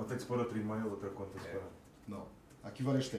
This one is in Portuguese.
Ou tem que se pôr outro e-mail, outra conta é. separada? Não. Há aqui várias